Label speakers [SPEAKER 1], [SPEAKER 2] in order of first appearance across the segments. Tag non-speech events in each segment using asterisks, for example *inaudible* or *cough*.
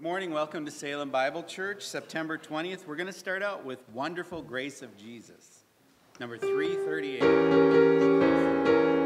[SPEAKER 1] Good morning. Welcome to Salem Bible Church, September 20th. We're going to start out with Wonderful Grace of Jesus, number 338.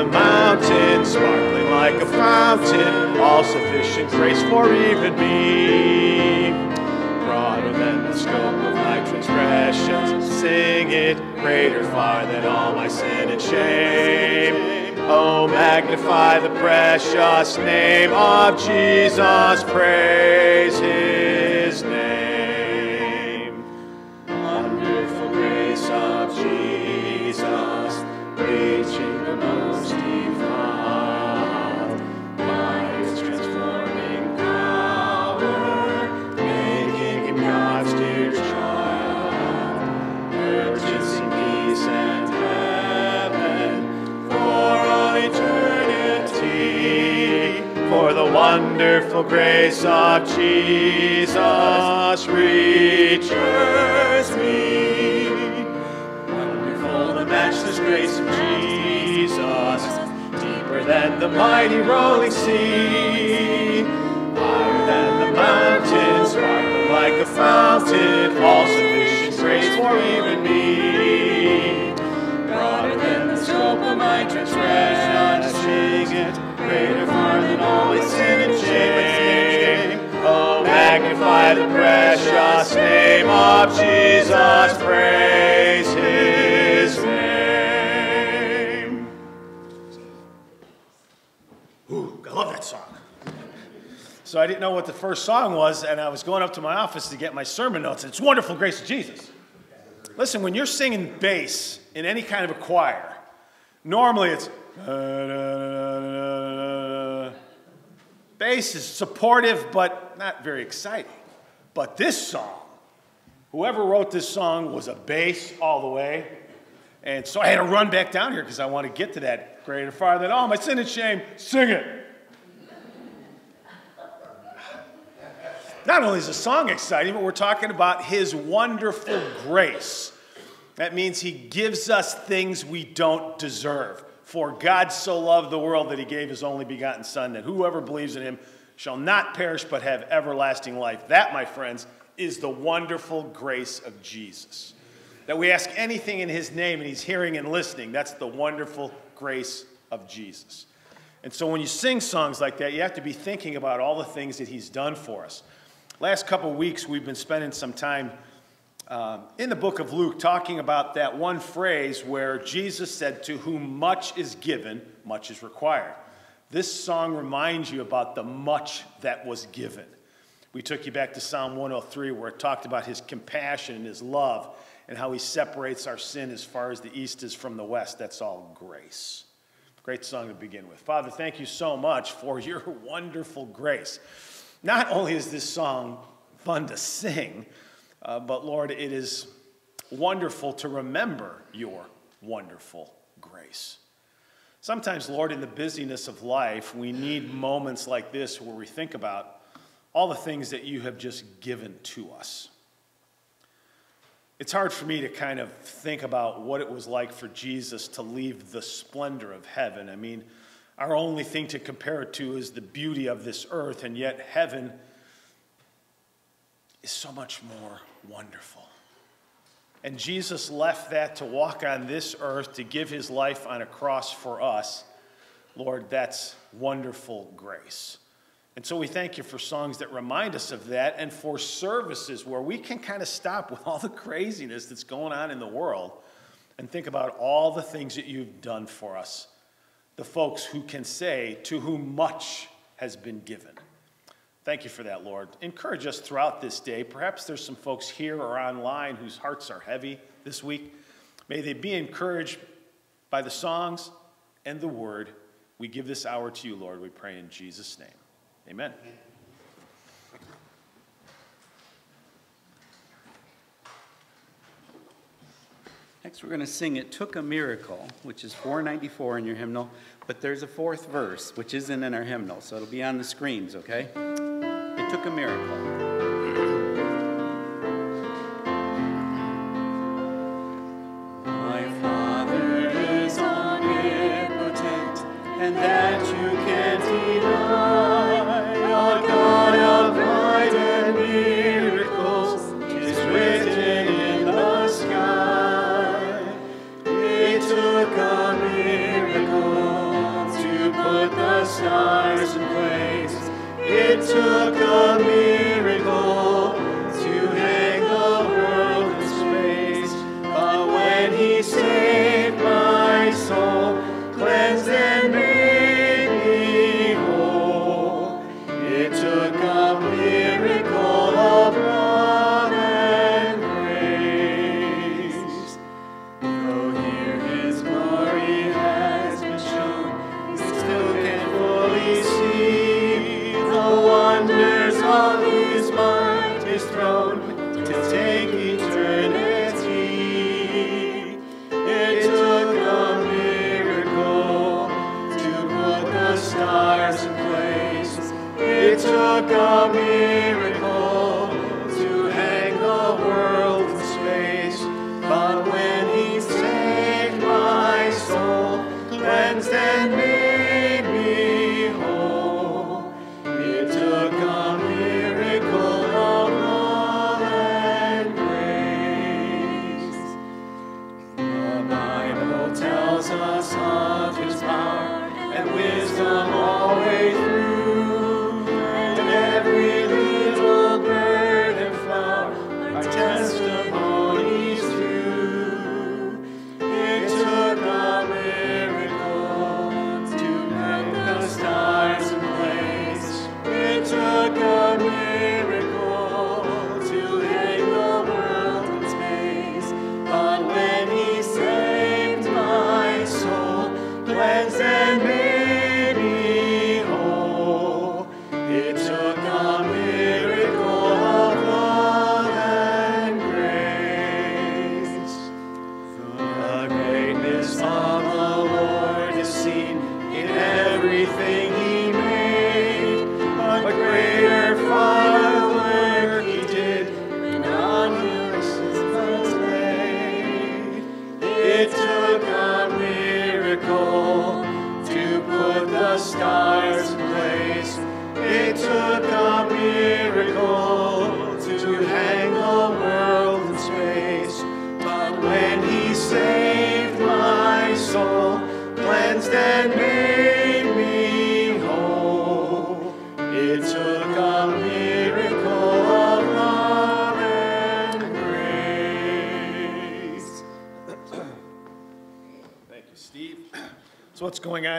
[SPEAKER 2] the mountain, sparkling like a fountain, all sufficient grace for even me. Broader than the scope of my transgressions, sing it, greater far than all my sin and shame. Oh, magnify the precious name of Jesus, praise him. Wonderful grace of Jesus reaches me. Wonderful the matchless grace of Jesus, deeper than the mighty rolling sea, higher than the mountains, sparkling like a fountain, all sufficient grace for even me. Broader than the scope of my transgression, sing it, greater far than sin and shame. Oh, magnify the precious name of Jesus, praise his name. Ooh, I love that song. So I didn't know what the first song was, and I was going up to my office to get my sermon notes. It's Wonderful Grace of Jesus. Listen, when you're singing bass in any kind of a choir, normally it's bass is supportive but not very exciting. But this song, whoever wrote this song was a bass all the way. And so I had to run back down here because I want to get to that greater far than all my sin and shame. Sing it. Not only is the song exciting, but we're talking about his wonderful grace. That means he gives us things we don't deserve. For God so loved the world that he gave his only begotten Son, that whoever believes in him shall not perish but have everlasting life. That, my friends, is the wonderful grace of Jesus. That we ask anything in his name and he's hearing and listening. That's the wonderful grace of Jesus. And so when you sing songs like that, you have to be thinking about all the things that he's done for us. Last couple weeks, we've been spending some time um, in the book of Luke talking about that one phrase where Jesus said, To whom much is given, much is required. This song reminds you about the much that was given. We took you back to Psalm 103 where it talked about his compassion and his love and how he separates our sin as far as the east is from the west. That's all grace. Great song to begin with. Father, thank you so much for your *laughs* wonderful grace. Not only is this song fun to sing, uh, but Lord, it is wonderful to remember your wonderful grace. Sometimes, Lord, in the busyness of life, we need moments like this where we think about all the things that you have just given to us. It's hard for me to kind of think about what it was like for Jesus to leave the splendor of heaven. I mean, our only thing to compare it to is the beauty of this earth, and yet heaven is so much more wonderful. And Jesus left that to walk on this earth to give his life on a cross for us. Lord, that's wonderful grace. And so we thank you for songs that remind us of that and for services where we can kind of stop with all the craziness that's going on in the world and think about all the things that you've done for us. The folks who can say, To whom much has been given. Thank you for that, Lord. Encourage us throughout this day. Perhaps there's some folks here or online whose hearts are heavy this week. May they be encouraged by the songs and the word. We give this hour to you, Lord, we pray in Jesus' name. Amen.
[SPEAKER 1] Next, we're going to sing It Took a Miracle, which is 494 in your hymnal, but there's a fourth verse, which isn't in our hymnal, so it'll be on the screens, okay? It took a miracle. That you can't deny. Took a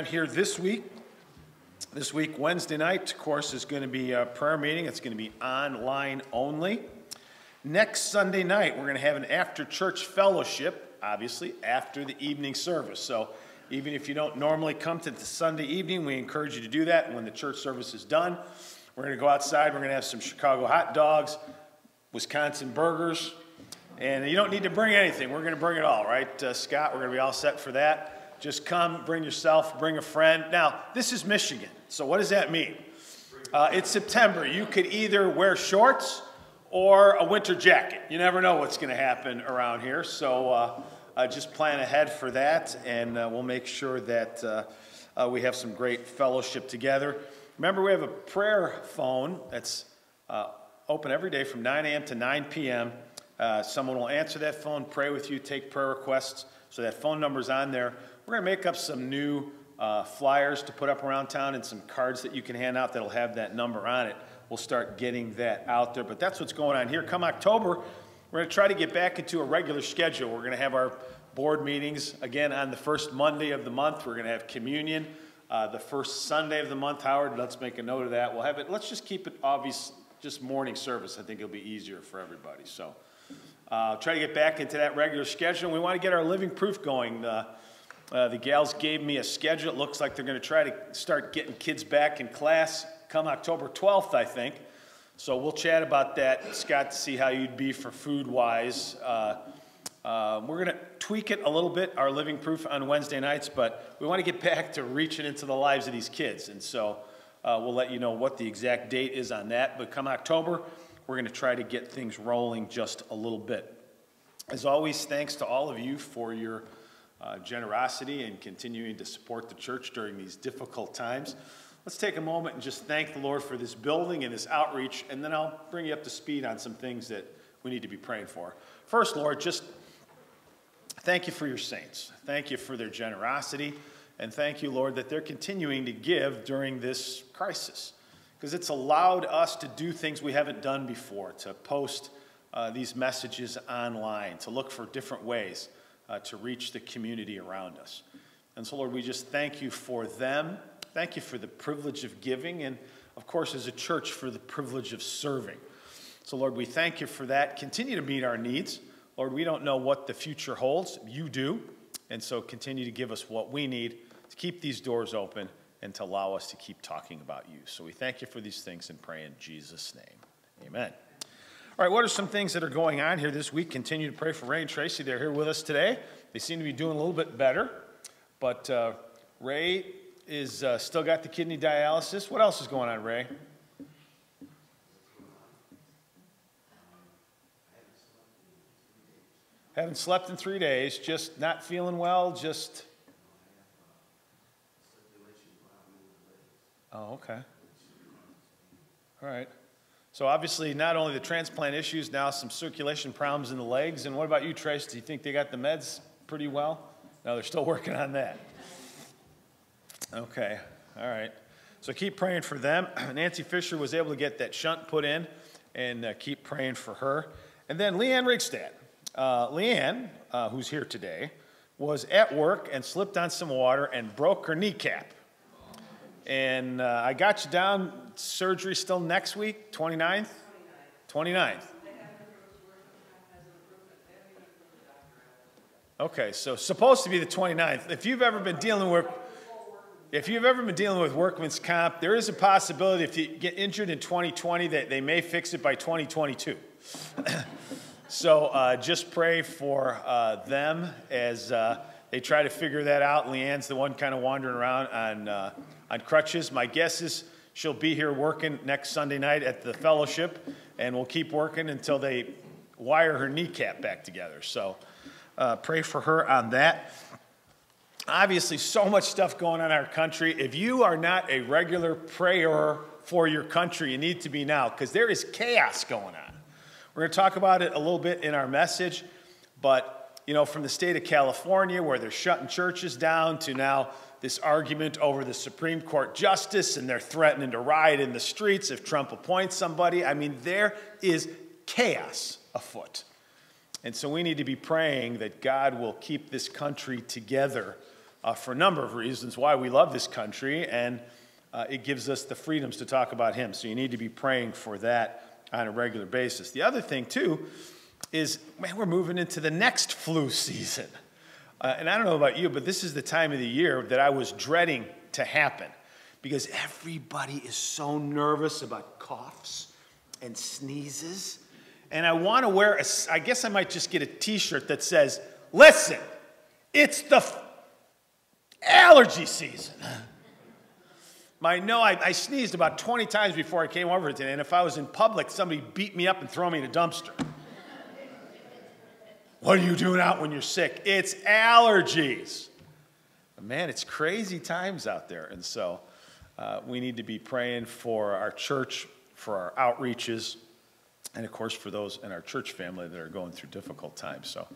[SPEAKER 2] on here this week? This week, Wednesday night, of course, is going to be a prayer meeting. It's going to be online only. Next Sunday night, we're going to have an after church fellowship, obviously, after the evening service. So, even if you don't normally come to the Sunday evening, we encourage you to do that. And when the church service is done, we're going to go outside. We're going to have some Chicago hot dogs, Wisconsin burgers, and you don't need to bring anything. We're going to bring it all, right, uh, Scott? We're going to be all set for that. Just come, bring yourself, bring a friend. Now, this is Michigan, so what does that mean? Uh, it's September. You could either wear shorts or a winter jacket. You never know what's going to happen around here, so uh, uh, just plan ahead for that, and uh, we'll make sure that uh, uh, we have some great fellowship together. Remember, we have a prayer phone that's open every day from 9 a.m. to 9 p.m. Someone will answer that phone, pray with you, take prayer requests. So that phone number's on there. We're going to make up some new uh, flyers to put up around town and some cards that you can hand out that'll have that number on it. We'll start getting that out there. But that's what's going on here. Come October, we're going to try to get back into a regular schedule. We're going to have our board meetings again on the first Monday of the month. We're going to have communion uh, the first Sunday of the month. Howard, let's make a note of that. We'll have it. Let's just keep it obvious, just morning service. I think it'll be easier for everybody. So. Uh, try to get back into that regular schedule. We want to get our living proof going. Uh, uh, the gals gave me a schedule. It looks like they're going to try to start getting kids back in class come October 12th, I think. So we'll chat about that, Scott, to see how you'd be for food wise. Uh, uh, we're going to tweak it a little bit, our living proof on Wednesday nights, but we want to get *laughs* back to reaching into the lives of these kids. And so uh, we'll let you know what the exact date is on that. But come October, we're going to try to get things rolling just a little bit. As always, thanks to all of you for your uh, generosity and continuing to support the church during these difficult times. Let's take a moment and just thank the Lord for this building and this outreach, and then I'll bring you up to speed on some things that we need to be praying for. First, Lord, just thank you for your saints. Thank you for their generosity, and thank you, Lord, that they're continuing to give during this crisis because it's allowed us to do things we haven't done before, to post uh, these messages online, to look for different ways uh, to reach the community around us. And so, Lord, we just thank you for them. Thank you for the privilege of giving, and of course, as a church, for the privilege of serving. So, Lord, we thank you for that. Continue to meet our needs. Lord, we don't know what the future holds. You do. And so, continue to give us what we need to keep these doors open and to allow us to keep talking about you. So we thank you for these things and pray in Jesus' name. Amen. All right, what are some things that are going on here this week? Continue to pray for Ray and Tracy. They're here with us today. They seem to be doing a little bit better, but uh, Ray is uh, still got the kidney dialysis. What else is going on, Ray? Haven't slept in three days, just not feeling well, just. Oh, okay. All right. So obviously, not only the transplant issues, now some circulation problems in the legs. And what about you, Trace? Do you think they got the meds pretty well? No, they're still *laughs* working on that. Okay. All right. So keep praying for them. *clears throat* Nancy Fisher was able to get that shunt put in, and uh, keep praying for her. And then Leanne Rigstad. Uh, Leanne, uh, who's here today, was at work and slipped on some water and broke her kneecap. And uh, I got you down, surgery still next week, 29th? 29th. Okay, so supposed to be the 29th. If you've ever been dealing with if you've ever been dealing with workman's comp, there is a possibility if you get injured in 2020 that they may fix it by 2022. *coughs* so uh, just pray for uh, them as uh, they try to figure that out. Leanne's the one kind of wandering around on, uh, on crutches. My guess is she'll be here working next Sunday night at the fellowship, and we'll keep working until they wire her kneecap back together. So uh, pray for her on that obviously so much stuff going on in our country. If you are not a regular prayer for your country, you need to be now because there is chaos going on. We're going to talk about it a little bit in our message, but you know, from the state of California where they're shutting churches down to now this argument over the Supreme Court justice and they're threatening to riot in the streets if Trump appoints somebody. I mean, there is chaos afoot. And so we need to be praying that God will keep this country together uh, for a number of reasons why we love this country, and uh, it gives us the freedoms to talk about Him. So you need to be praying for that on a regular basis. The other thing, too, is man, we're moving into the next flu season. Uh, and I don't know about you, but this is the time of the year that I was dreading to happen because everybody is so nervous about coughs and sneezes. And I want to wear a, I guess I might just get a t shirt that says, Listen, it's the allergy season. *laughs* My no, I, I, sneezed about 20 times before I came over today, and if I was in public, somebody beat me up and throw me in a dumpster. What are you doing out when you're sick? It's allergies. man, it's crazy times out there, and so uh, we need to be praying for our church, for our outreaches, and of course for those in our church family that are going through difficult times. So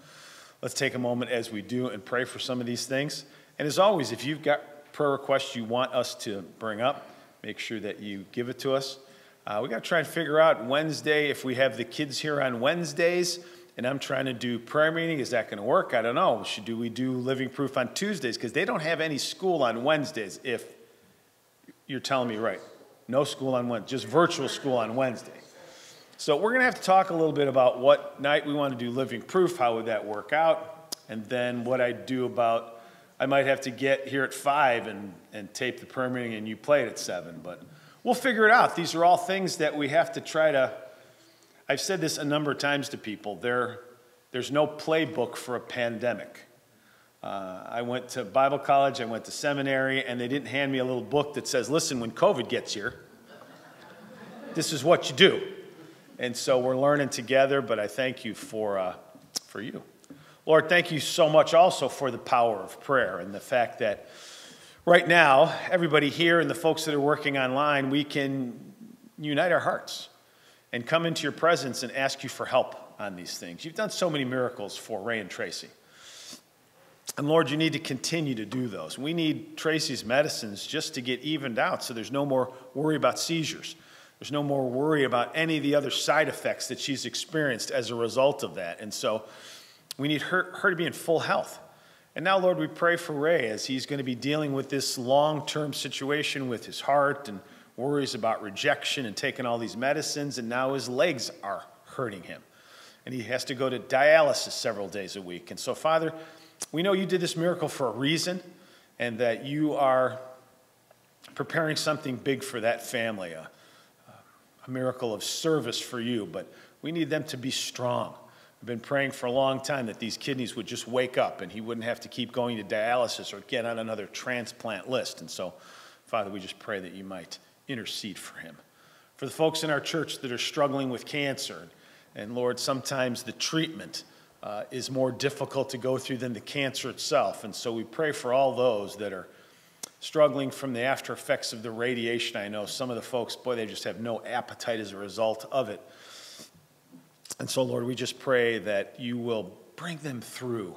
[SPEAKER 2] let's take a moment as we do and pray for some of these things. And as always, if you've got prayer requests you want us to bring up, make sure that you give it to us. Uh, we got to try and figure out Wednesday if we have the kids here on Wednesdays, and I'm trying to do prayer meeting. Is that going to work? I don't know. Should do we do living proof on Tuesdays because they don't have any school on Wednesdays? If you're telling me right, no school on Wednesday, just virtual school on Wednesday. So we're going to have to talk a little bit about what night we want to do living proof. How would that work out? And then what I do about I might have to get here at five and, and tape the prayer meeting and you play it at seven, but we'll figure it out. These are all things that we have to try to. I've said this a number of times to people. There, there's no playbook for a pandemic. Uh, I went to Bible college, I went to seminary, and they didn't hand me a little book that says, listen, when COVID gets here, this is what you do. And so we're learning together, but I thank you for, uh, for you. Lord, thank you so much also for the power of prayer and the fact that right now, everybody here and the folks that are working online, we can unite our hearts and come into your presence and ask you for help on these things. You've done so many miracles for Ray and Tracy. And Lord, you need to continue to do those. We need Tracy's medicines just to get evened out so there's no more worry about seizures. There's no more worry about any of the other side effects that she's experienced as a result of that. And so, we need her, her to be in full health. And now, Lord, we pray for Ray as he's going to be dealing with this long term situation with his heart and worries about rejection and taking all these medicines, and now his legs are hurting him. And he has to go to dialysis several days a week. And so, Father, we know you did this miracle for a reason and that you are preparing something big for that family, a, a miracle of service for you. But we need them to be strong. I've been praying for a long time that these kidneys would just wake up and he wouldn't have to keep going to dialysis or get on another transplant list. And so, Father, we just pray that you might intercede for him. For the folks in our church that are struggling with cancer, and Lord, sometimes the treatment uh, is more difficult to go through than the cancer itself. And so we pray for all those that are struggling from the after effects of the radiation. I know some of the folks, boy, they just have no appetite as a result of it. And so, Lord, we just pray that you will bring them through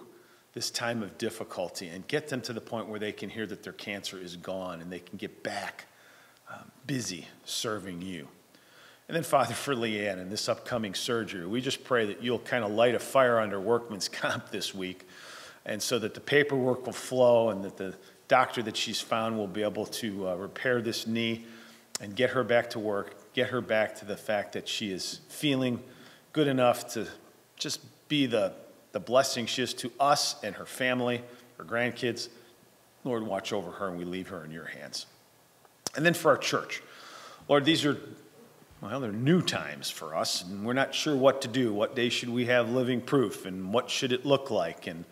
[SPEAKER 2] this time of difficulty and get them to the point where they can hear that their cancer is gone and they can get back busy serving you. And then, Father, for Leanne and this upcoming surgery, we just pray that you'll kind of light a fire under workman's *laughs* comp this week, and so that the paperwork will flow and that the doctor that she's found will be able to uh, repair this knee and get her back to work, get her back to the fact that she is feeling good enough to just be the, the blessing she is to us and her family, her grandkids. Lord, watch over her, and we leave her in your hands. And then for our church, Lord, these are well, they're new times for us, and we're not sure what to do. What day should we have living proof, and what should it look like, and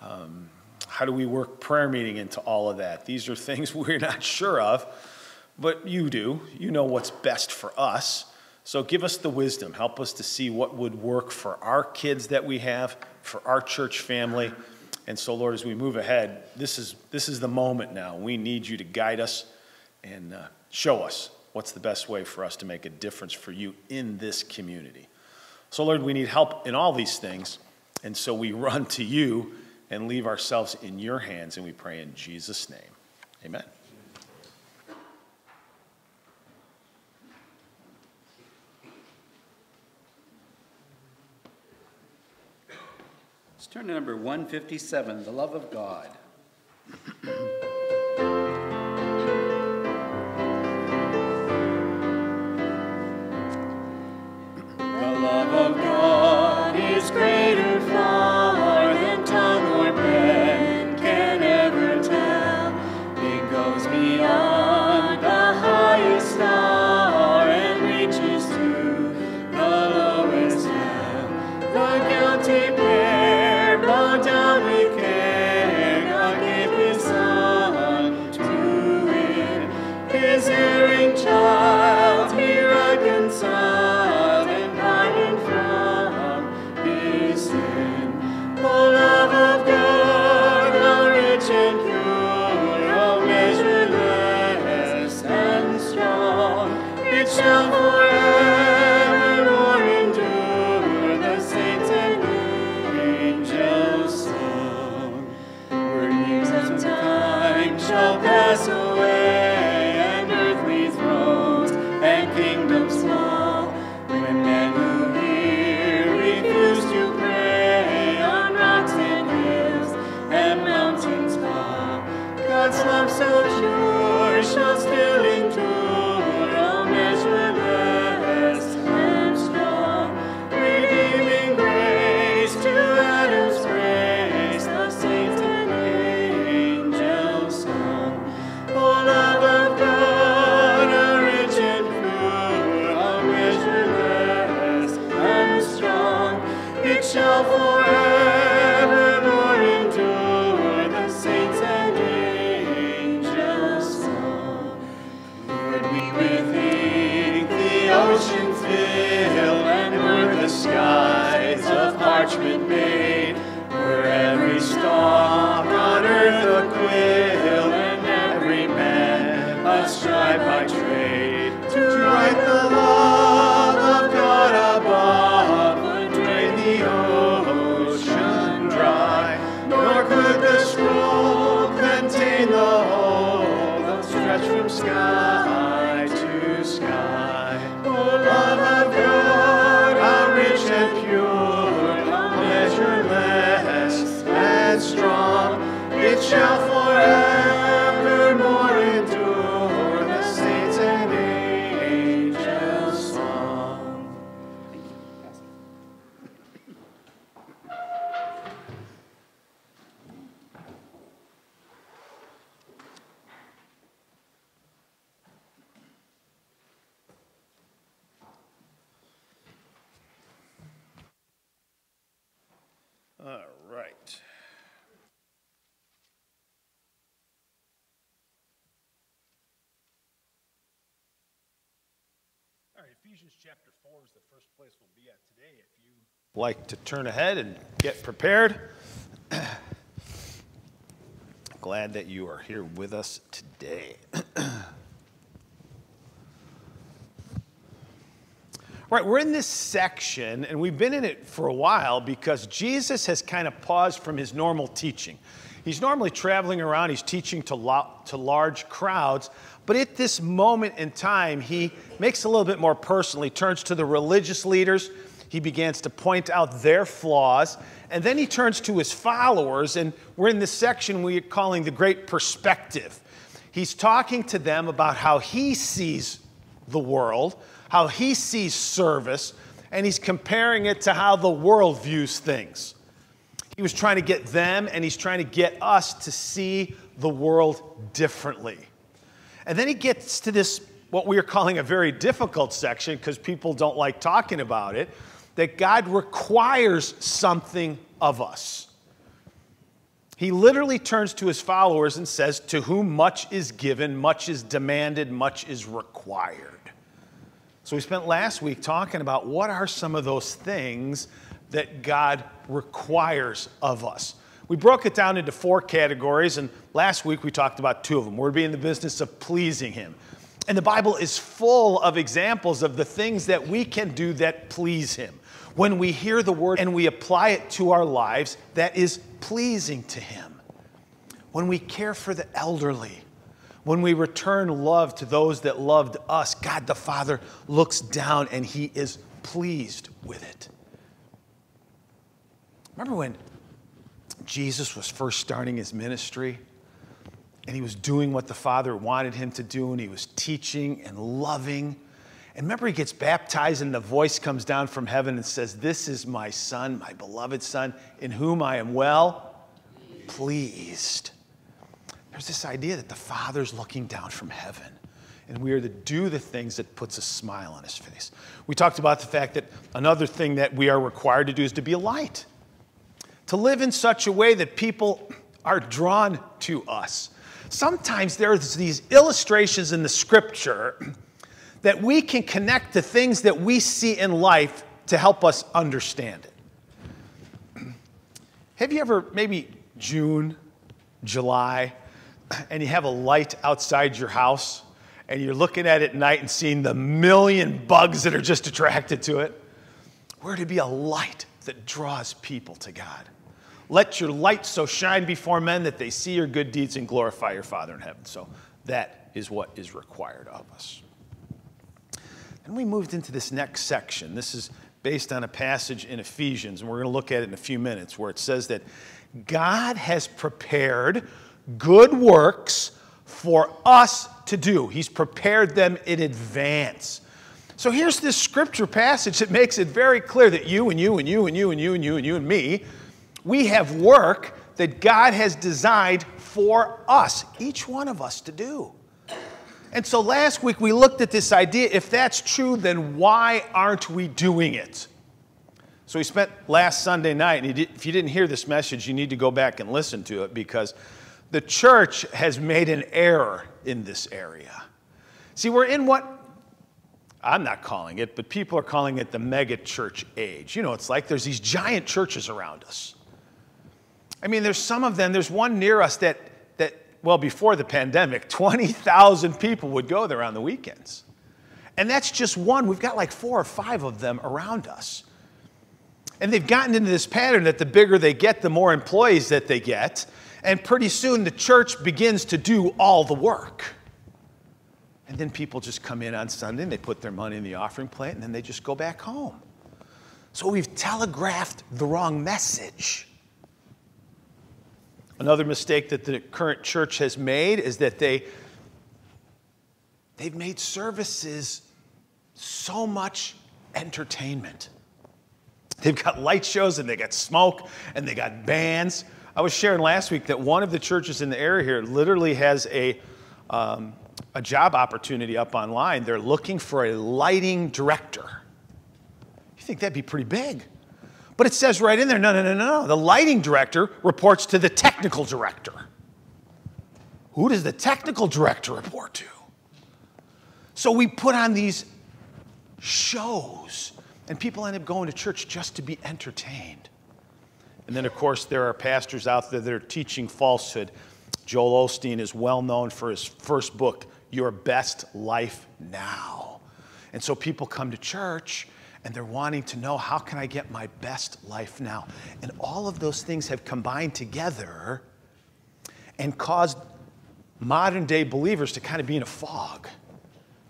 [SPEAKER 2] um, how do we work prayer meeting into all of that? These are *laughs* things we're not sure of, but you do. You know what's best for us. So give us the wisdom. Help us to see what would work for our kids that we have, for our church family. And so, Lord, as we move ahead, this is, this is the moment now. We need you to guide us and uh, show us what's the best way for us to make a difference for you in this community. So, Lord, we need help in all these things. And so we *laughs* run to you and leave ourselves in your hands, and we pray in Jesus' name. Amen.
[SPEAKER 1] Let's turn to number 157, The Love of God. *clears throat*
[SPEAKER 2] turn ahead and get prepared. *clears throat* Glad that you are here with us today. *clears throat* right, we're in this section, and we've been in it for a while because Jesus has kind of paused from his normal teaching. He's normally traveling around, he's teaching to, lo- to large crowds, but at this moment in time, he makes a little bit more personal. He turns to the religious leaders he begins to point out their flaws, and then he turns to his followers, and we're in this section we're calling the Great Perspective. He's talking to them about how he sees the world, how he sees service, and he's comparing it to how the world views things. He was trying to get them, and he's trying to get us to see the world differently. And then he gets to this, what we are calling a very difficult section, because people don't like talking about it that God requires something of us. He literally turns to his followers and says, To whom much is given, much is demanded, much is required. So we spent last week talking about what are some of those things that God requires of us. We broke it down into four categories, and last week we talked about two of them. We're being in the business of pleasing Him. And the Bible is full of examples of the things that we can do that please Him when we hear the word and we apply it to our lives, that is pleasing to Him. When we care for the elderly, when we return love to those that loved us, God the Father looks down and He is pleased with it. Remember when Jesus was first starting his ministry and he was doing what the Father wanted him to do and he was teaching and loving? And remember, he gets baptized, and the voice comes down from heaven and says, This is my son, my beloved son, in whom I am well pleased. There's this idea that the Father's looking down from heaven, and we are to do the things that puts a smile on his face. We talked about the fact that another thing that we are required to do is to be a light, to live in such a way that people are drawn to us. Sometimes there's these illustrations in the scripture that we can connect the things that we see in life to help us understand it. *clears throat* Have you ever, maybe June, July, *clears throat* and you have a light outside your house and you're looking at it at night and seeing the million bugs that are just attracted to it? We're to be a light that draws people to God. Let your light so shine before men that they see your good deeds and glorify your Father in heaven. So that is what is required of us. And we moved into this next section. This is based on a passage in Ephesians, and we're going to look at it in a few minutes, where it says that God has prepared good works for us to do. He's prepared them in advance. So here's this scripture passage that makes it very clear that you and you and you and you and you and you and you and me, we have work that God has designed for us, each one of us to do. And so last week we looked at this idea if that's true, then why aren't we doing it? So we spent last Sunday night, and if you didn't hear this message, you need to go back and listen to it because the church has made an error in this area. See, we're in what I'm not calling it, but people are calling it the mega church age. You know, it's like there's these giant churches around us. I mean, there's some of them, there's one near us that well, before the pandemic, *laughs* 20,000 people would go there on the weekends. And that's just one. We've got like four or five of them around us. And they've gotten into this pattern that the bigger they get, the more employees that they get. And pretty soon the church begins to do all the work. And then people just come in on Sunday and they put their money in the offering plate and then they just go back home. So we've telegraphed the wrong message. Another mistake that the current church has made is that they, they've made services so much entertainment. They've got light shows and they got smoke and they got bands. I was sharing last week that one of the churches in the area here literally has a, um, a job opportunity up online. They're looking for a lighting director. You think that'd be pretty big? But it says right in there no, no, no, no. No. The lighting director reports to the technical director. Who does the technical director report to? So we put on these shows And people end up going to church just to be entertained. And then, of course, there are pastors out there that are teaching falsehood. Joel Osteen is well known for his first book, Your Best Life Now. And so people come to church and they're wanting to know how can I get my best life now? And all of those things have combined together and caused modern day believers to kind of be in a fog.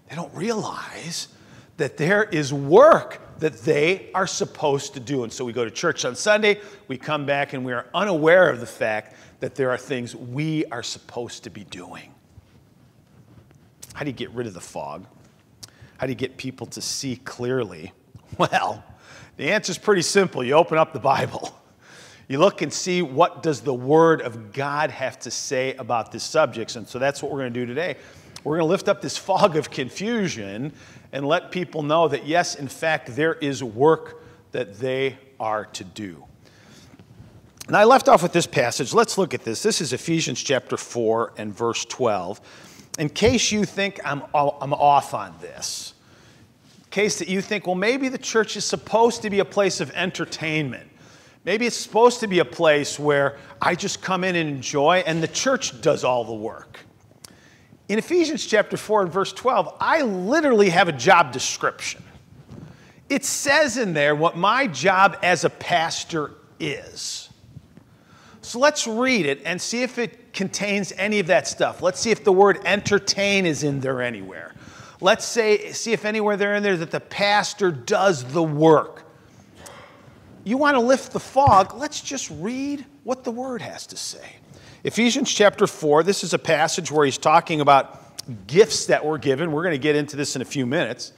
[SPEAKER 2] They don't realize that there is work that they are supposed to do. And so we go to church on Sunday, we come back, and we are unaware of the fact that there are things we are supposed to be doing. How do you get rid of the fog? How do you get people to see clearly? *laughs* Well, the answer is pretty simple. You open up the Bible. *laughs* You look and see what does the word of God have to say about this subject. And so that's what we're going to do today. We're going to lift up this *laughs* fog of confusion and let people know that, yes, in fact, there is work that they are to do. And I left off with this passage. Let's look at this. This is Ephesians chapter 4 and verse 12. In case you think I'm, I'm off on this, case that you think, well, maybe the church is supposed to be a place of entertainment. Maybe it's supposed to be a place where I just come in and enjoy, and the church does all the work. In Ephesians chapter 4 and verse 12, I literally have a job description. It says in there what my job as a pastor is. So let's read it and see if it contains any of that stuff. Let's see if the word entertain is in there anywhere. Let's say, see if anywhere there in there that the pastor does the work. You want to lift the fog, let's just read what the word has to say. Ephesians chapter 4, this is a passage where he's talking about gifts that were given. We're going to get into this in a few minutes.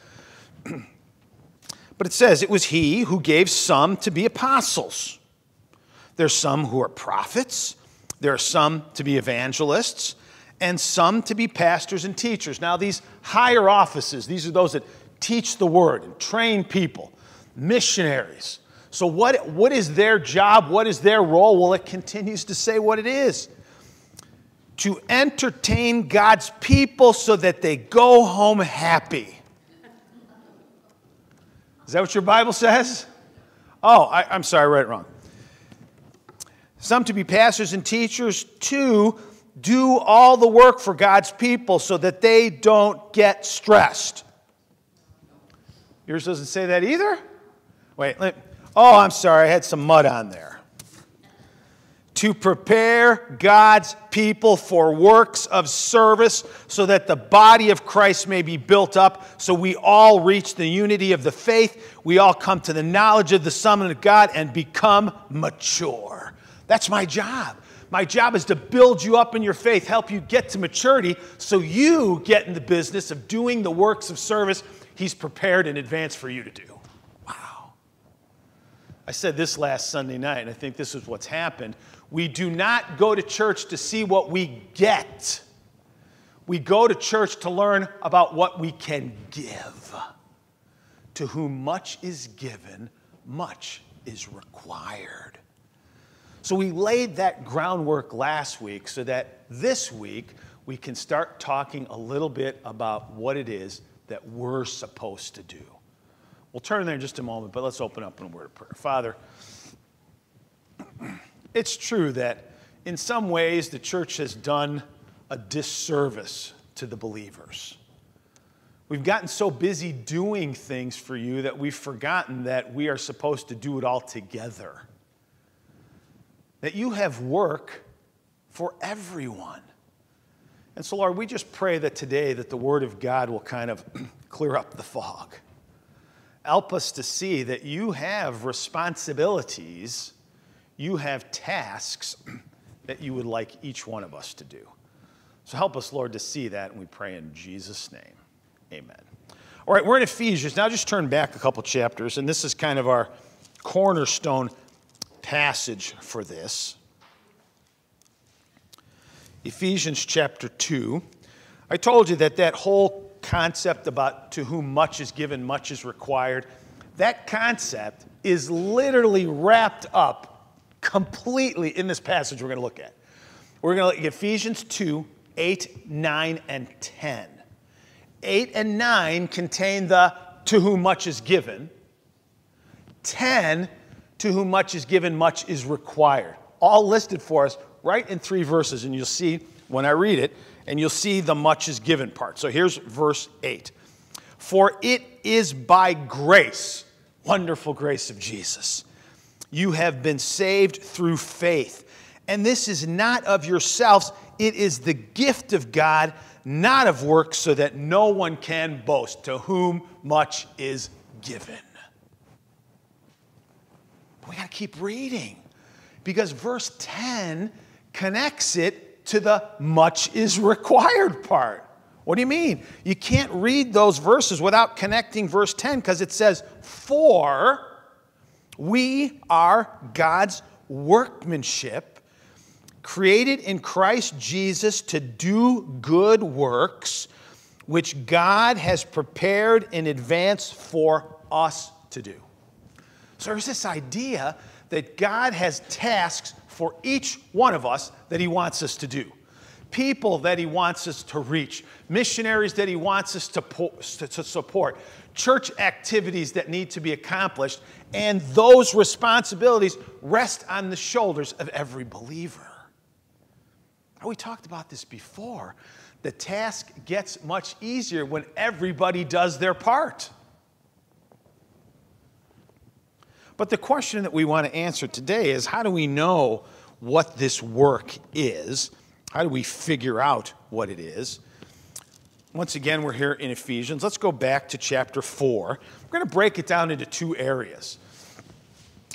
[SPEAKER 2] but it says, It was he who gave some to be apostles. There's some who are prophets, there are some to be evangelists, and some to be pastors and teachers. Now, these higher offices, these are those that teach the word and train people, missionaries. So, what, what is their job? What is their role? Well, it continues to say what it is to entertain God's people so that they go home happy. Is that what your Bible says? Oh, I, am sorry, I read it wrong. Some to be pastors and teachers, to, do all the work for God's people so that they don't get stressed. Yours doesn't say that either? Wait, let, oh, I'm sorry, I had some mud on there to prepare God's people for works of service so that the body of Christ may be built up, so we all reach the unity of the faith, we all come to the knowledge of the Son of God and become mature. That's my job. My job is to build you up in your faith, help you get to maturity, so you get in the business of doing the works of service He's prepared in advance for you to do. Wow. I said this last Sunday night, and I think this is what's happened we do not go to church to see what we get. We go to church to learn about what we can give. To whom much is given, much is required. So we laid that groundwork last week so that this week we can start talking a little bit about what it is that we're supposed to do. We'll turn there in just a moment, but let's open up in a word of prayer. Father, *clears throat* it's true that in some ways the church has done a disservice to the believers. We've gotten so busy doing things for you that we've forgotten that we are supposed to do it all together. That you have work for everyone. And so, Lord, we just pray that today that the Word of God will kind of *clears throat* clear up the fog. Help us to see that you have responsibilities you have tasks *clears throat* that you would like each one of us to do. So help us, Lord, to see that, and we pray in Jesus' name. Amen. All right, we're in Ephesians. Now just turn back a couple chapters, and this is kind of our cornerstone passage for this. Ephesians chapter 2. I told you that that whole concept about to whom much is given, much is required, that concept is literally wrapped up completely in this passage we're going to look at. We're going to look at Ephesians 2 8, 9, and 10. 8 and 9 contain the to whom much is given. 10, to whom much is given, much is required. All listed for us right in three verses, and you'll see when I read it, and you'll see the much is given part. So here's verse 8 For it is by grace, wonderful grace of Jesus, you have been saved through faith. And this is not of yourselves, it is the gift of God, not of works, so that no one can boast. To whom much is given. We got to keep reading because verse 10 connects it to the much is required part. What do you mean? You can't read those verses without connecting verse 10 because it says, For we are God's workmanship, created in Christ Jesus to do good works, which God has prepared in advance for us to do. So there's this idea that God has tasks for each one of us that He wants us to do. People that He wants us to reach, missionaries that He wants us to, to support, church activities that need to be accomplished, and those responsibilities rest on the shoulders of every believer. Now, we talked about this before. The task gets much easier when everybody does their part. But the question that we want to answer today is how do we know what this work is? How do we figure out what it is? Once again, we're here in Ephesians. Let's go back to chapter 4. We're going to break it down into two areas.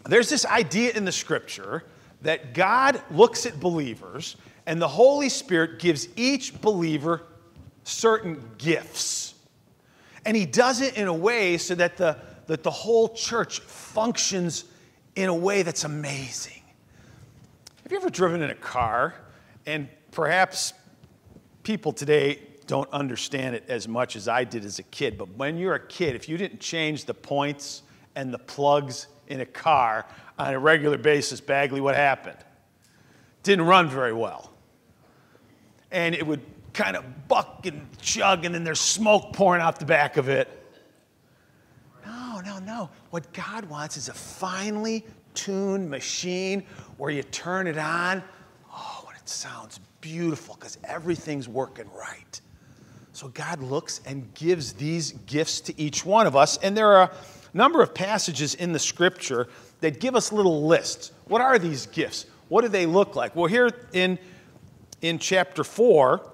[SPEAKER 2] There's this idea in the scripture that God looks at believers and the Holy Spirit gives each believer certain gifts. And He does it in a way so that the that the whole church functions in a way that's amazing. Have you ever driven in a car and perhaps people today don't understand it as much as I did as a kid, but when you're a kid, if you didn't change the points and the plugs in a car on a regular basis, Bagley, what happened? Didn't run very well. And it would kind of buck and chug, and then there's smoke pouring out the back of it. What God wants is a finely tuned machine where you turn it on. Oh, and it sounds beautiful because everything's working right. So God looks and gives these gifts to each one of us. And there are a number of passages in the scripture that give us little lists. What are these gifts? What do they look like? Well, here in, in chapter 4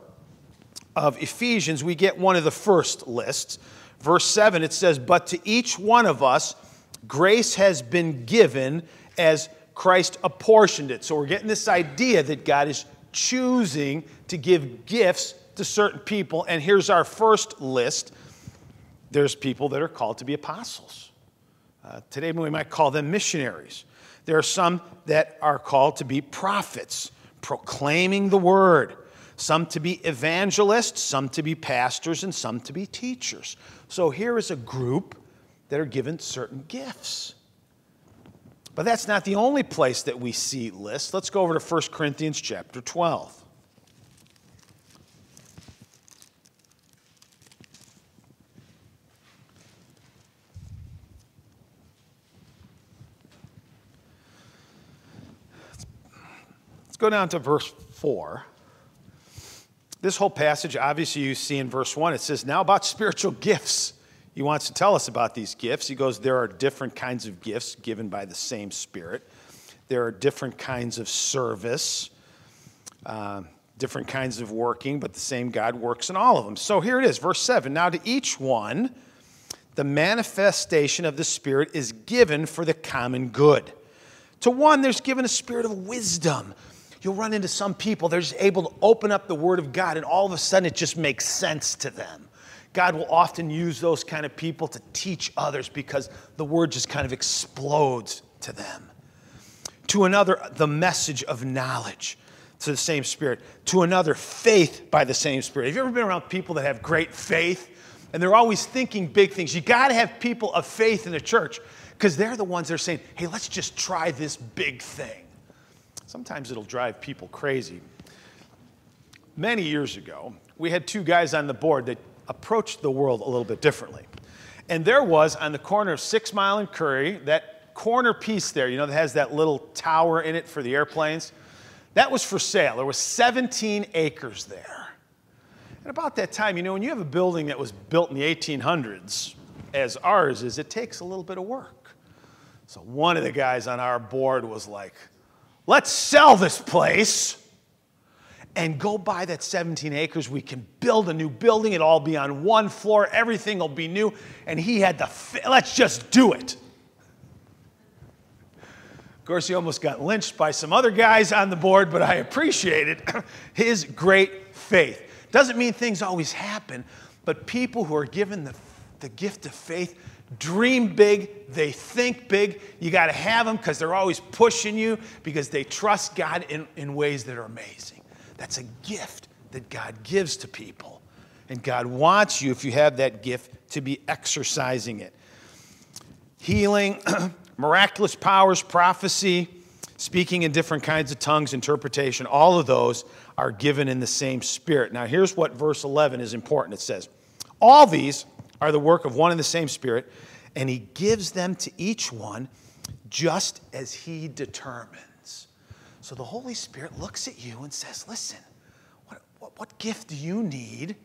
[SPEAKER 2] of Ephesians, we get one of the first lists. Verse 7, it says, But to each one of us, grace has been given as Christ apportioned it. So we're getting this idea that God is choosing to give gifts to certain people. And here's our first list there's people that are called to be apostles. Uh, today we might call them missionaries. There are some that are called to be prophets, proclaiming the word some to be evangelists, some to be pastors, and some to be teachers. So here is a group that are given certain gifts. But that's not the only place that we see lists. Let's go over to 1 Corinthians chapter 12. Let's go down to verse 4. This whole passage, obviously, you see in verse 1, it says, Now about spiritual *laughs* gifts. He wants to tell us about these gifts. He goes, There are different kinds of gifts given by the same Spirit, there are different kinds of service, uh, different kinds of working, but the same God works in all of them. So here it is, verse 7. Now to each one, the manifestation of the Spirit is given for the common good. To one, there's given a spirit of wisdom you'll run into some people, they're just able to open up the Word of God, and all of a sudden it just makes sense to them. God will often use those kind of people to teach others because the Word just kind of explodes to them. To another, the message of knowledge to the same Spirit. To another, faith by the same Spirit. Have you ever been around people that have great faith and they're always thinking big things? You got to have people of faith in the church because they're the ones that are saying, hey, let's just try this big thing. Sometimes it'll drive people crazy. Many years ago, we had two guys on the board that approached the world a little bit differently. And there was on the corner of Six Mile and Curry, that corner piece there, you know, that has that little tower in it for the airplanes, that was for sale. There was 17 acres there. And about that time, you know, when you have a building that was built in the 1800s, as ours is, it takes a little bit of work. So one of the guys on our board was like, let's sell this place and go buy that 17 acres. We can build a new building. It'll all be on one floor. Everything will be new. And he had the, let's just do it. Of course, he almost got lynched by some other guys on the board, but I appreciated *clears throat* his great faith. Doesn't mean things always happen, but people who are given the, the gift of faith dream big, they think big. You got to have them because they're always pushing you because they trust God in, in ways that are amazing. That's a gift that God gives to people. And God wants you, if you have that gift, to be exercising it. Healing, *clears throat* miraculous powers, prophecy, speaking in different kinds of tongues, interpretation, all of those are given in the same spirit. Now, here's what verse 11 is important it says, All these are the work of one and the same spirit, and he gives them to each one just as he determines. So the Holy Spirit looks at you and says, Listen, what, what, what gift do you need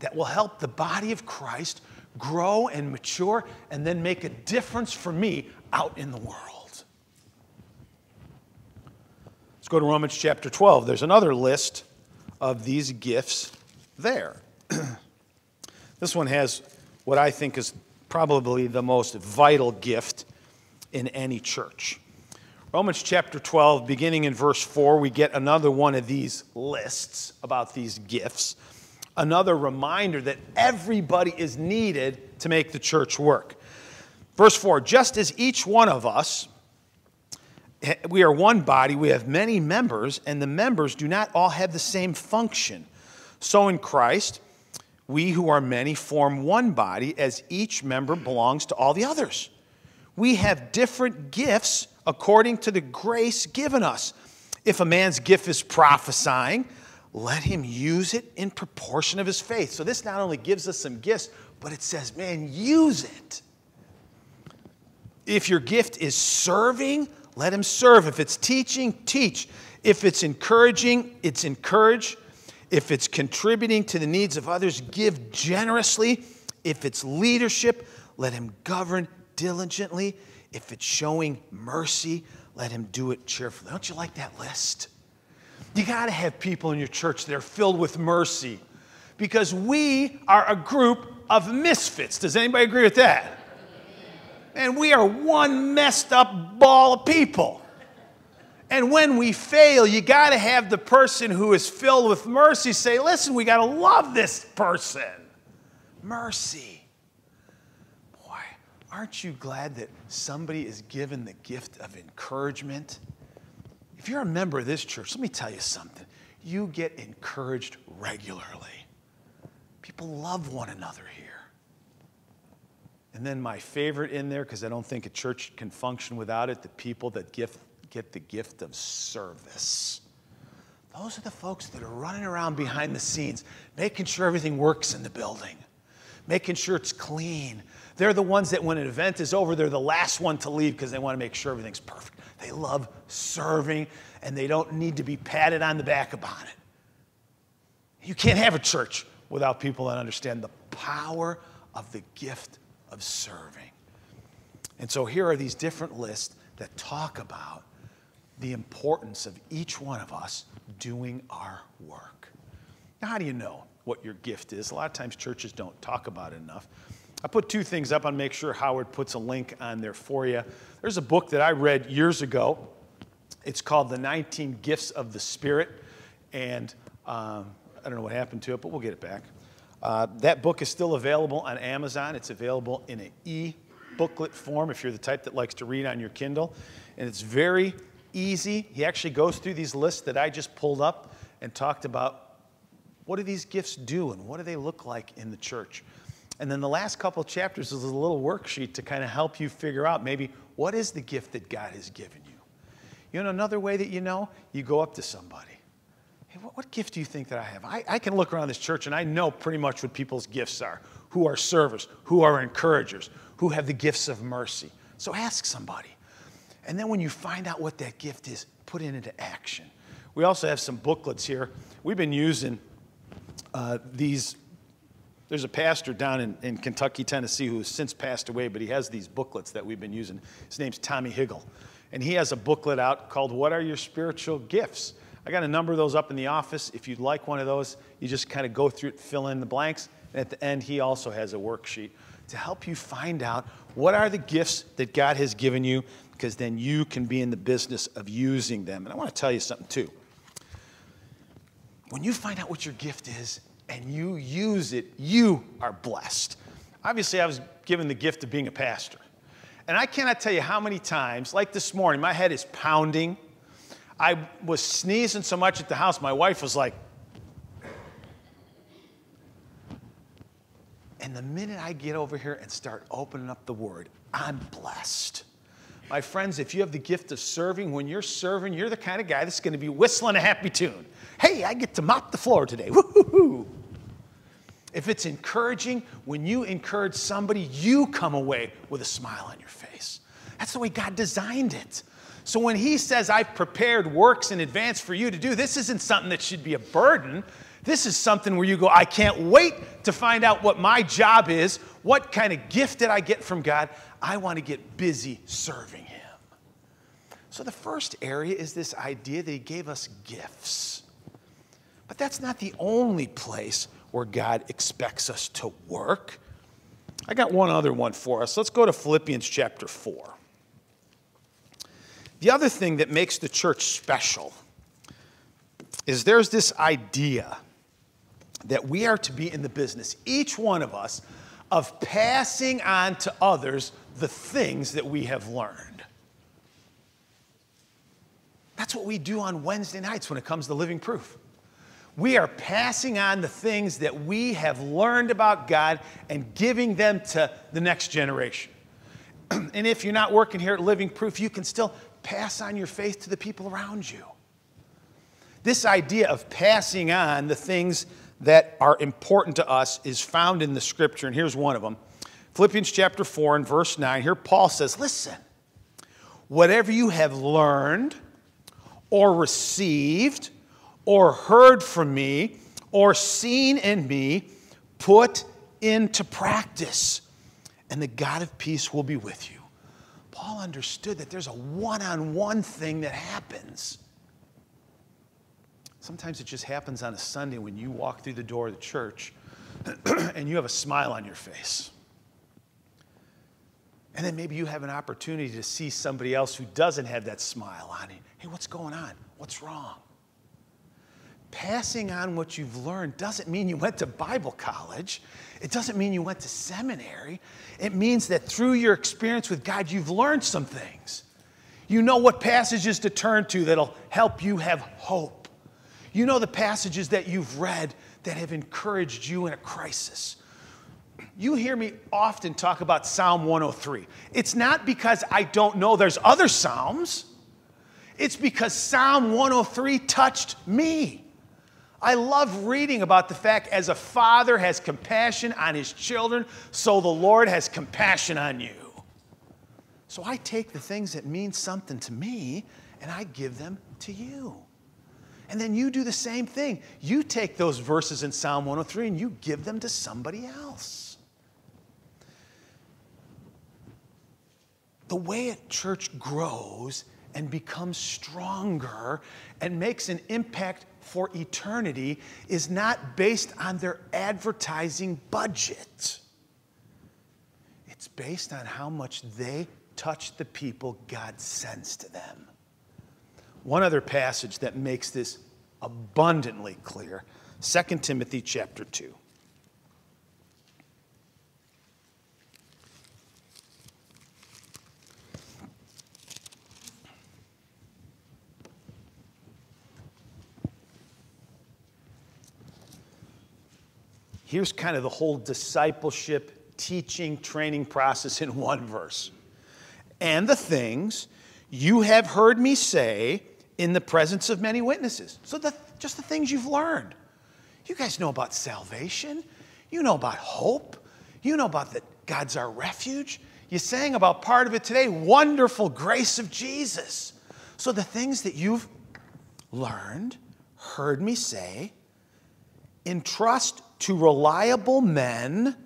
[SPEAKER 2] that will help the body of Christ grow and mature and then make a difference for me out in the world? Let's go to Romans chapter 12. There's another list of these gifts there. *clears throat* this one has what I think is probably the most vital gift in any church. Romans chapter 12, beginning in verse 4, we get another one of these lists about these gifts. Another reminder that everybody is needed to make the church work. Verse 4 Just as each one of us, we are one body, we have many members, and the members do not all have the same function. So in Christ, we who are many form one body as each member belongs to all the others. We have different gifts according to the grace given us. If a man's gift is prophesying, let him use it in proportion of his faith. So this not only gives us some gifts, but it says, man, use it. If your gift is serving, let him serve. If it's teaching, teach. If it's encouraging, it's encourage. If it's contributing to the needs of others, give generously. If it's leadership, let him govern diligently. If it's showing mercy, let him do it cheerfully. Don't you like that list? You got to have people in your church that are filled with mercy because we are a group of misfits. Does anybody agree with that? And we are one messed up ball of people. And when we fail, you got to have the person who is filled with mercy say, Listen, we got to love this person. Mercy. Aren't you glad that somebody is given the gift of encouragement? If you're a member of this church, let me tell you something. You get encouraged regularly. People love one another here. And then my favorite in there, because I don't think a church can function without it, the people that give get the gift of service. Those are the folks that are running around behind the scenes, making sure everything works in the building, making sure it's clean. They're the ones that, when an event is over, they're the last one to leave because they want to make sure everything's perfect. They love serving and they don't need to be patted on the back about it. You can't have a church without people that understand the power of the gift of serving. And so here are these different lists that talk about the importance of each one of us doing our work. Now, how do you know what your gift is? A lot of times churches don't talk about it enough. I put two things up on make sure Howard puts a link on there for you. There's a book that I read years ago. It's called The 19 Gifts of the Spirit. And um, I don't know what happened to it, but we'll get it back. Uh, that book is still available on Amazon. It's available in an e booklet form if you're the type that likes to read on your Kindle. And it's very easy. He actually goes through these lists that I just pulled up and talked about what do these gifts do and what do they look like in the church. And then the last couple chapters is a little worksheet to kind of help you figure out maybe what is the gift that God has given you. You know, another way that you know, you go up to somebody. Hey, what, what gift do you think that I have? I, I can look around this church and I know pretty much what people's gifts are who are servers, who are encouragers, who have the gifts of mercy. So ask somebody. And then when you find out what that gift is, put it into action. We also have some booklets here. We've been using uh, these. There's a pastor down in, in Kentucky, Tennessee, who has since passed away, but he has these booklets that we've been using. His name's Tommy Higle. And he has a booklet out called What Are Your Spiritual Gifts? I got a number of those up in the office. If you'd like one of those, you just kind of go through it, fill in the blanks. And at the end, he also has a worksheet to help you find out what are the gifts that God has given you, because then you can be in the business of using them. And I want to tell you something too. When you find out what your gift is and you use it, you are blessed. Obviously, I was given the gift of being a pastor. And I cannot tell you how many times, like this morning, my head is pounding. I was sneezing so much at the house, my wife was like, and the minute I get over here and start opening up the word, I'm blessed. My friends, if you have the gift of serving, when you're serving, you're the kind of guy that's going to be whistling a happy tune. Hey, I get to mop the floor today. Woo-hoo-hoo. If it's encouraging, when you encourage somebody, you come away with a smile on your face. That's the way God designed it. So when He says, I've prepared works in advance for you to do, this isn't something that should be a burden. This is something where you go, I can't wait to find out what my job is. What kind of gift did I get from God? I want to get busy serving Him. So the first area is this idea that He gave us gifts. But that's not the only place where God expects us to work. I got one other one for us. Let's go to Philippians chapter 4. The other thing that makes the church special is there's this idea that we are to be in the business, each one of us, of passing on to others the things that we have learned. That's what we do on Wednesday nights when it comes to living proof. We are passing on the things that we have learned about God and giving them to the next generation. *clears throat* and if you're not working here at Living Proof, you can still pass on your faith to the people around you. This idea of passing on the things that are important to us is found in the scripture, and here's one of them Philippians chapter 4 and verse 9. Here, Paul says, Listen, whatever you have learned or received or heard from me or seen in me, put into practice, and the God of peace will be with you. Paul understood that there's a one on one thing that happens. Sometimes it just happens on a Sunday when you walk through the door of the church *clears throat* and you have a smile on your face. And then maybe you have an opportunity to see somebody else who doesn't have that smile on it. Hey, what's going on? What's wrong? Passing on what you've learned doesn't mean you went to Bible college. It doesn't mean you went to seminary. It means that through your experience with God, you've learned some things. You know what passages to turn to that'll help you have hope. You know the passages that you've read that have encouraged you in a crisis. You hear me often talk about Psalm 103. It's not because I don't know there's other Psalms, it's because Psalm 103 touched me. I love reading about the fact as a father has compassion on his children, so the Lord has compassion on you. So I take the things that mean something to me and I give them to you. And then you do the same thing. You take those verses in Psalm 103 and you give them to somebody else. The way a church grows and becomes stronger and makes an impact for eternity is not based on their advertising budget. It's based on how much they touch the people God sends to them. One other passage that makes this abundantly clear 2 Timothy chapter 2. Here's kind of the whole discipleship, teaching, training process in one verse. And the things you have heard me say in the presence of many witnesses. So, the, just the things you've learned. You guys know about salvation, you know about hope, you know about that God's our refuge, You sang about part of it today wonderful grace of Jesus. So, the things that you've learned, heard me say, entrust to reliable men